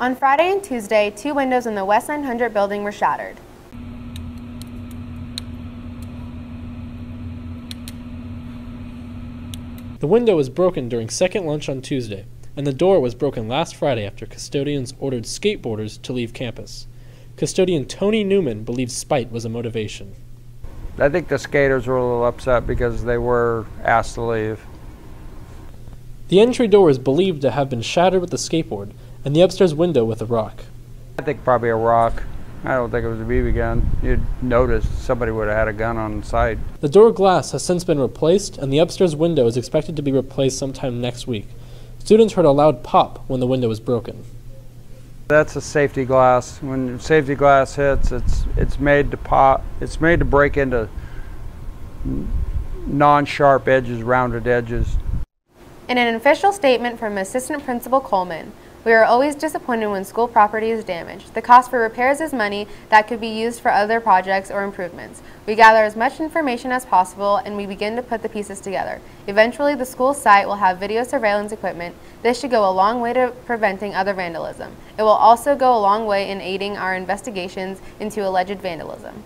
On Friday and Tuesday, two windows in the West 900 building were shattered. The window was broken during second lunch on Tuesday, and the door was broken last Friday after custodians ordered skateboarders to leave campus. Custodian Tony Newman believes spite was a motivation. I think the skaters were a little upset because they were asked to leave. The entry door is believed to have been shattered with the skateboard, and the upstairs window with a rock. I think probably a rock. I don't think it was a BB gun. You'd notice somebody would have had a gun on site. The door glass has since been replaced, and the upstairs window is expected to be replaced sometime next week. Students heard a loud pop when the window was broken. That's a safety glass. When safety glass hits, it's it's made to pop. It's made to break into non-sharp edges, rounded edges. In an official statement from Assistant Principal Coleman, we are always disappointed when school property is damaged. The cost for repairs is money that could be used for other projects or improvements. We gather as much information as possible and we begin to put the pieces together. Eventually, the school site will have video surveillance equipment. This should go a long way to preventing other vandalism. It will also go a long way in aiding our investigations into alleged vandalism.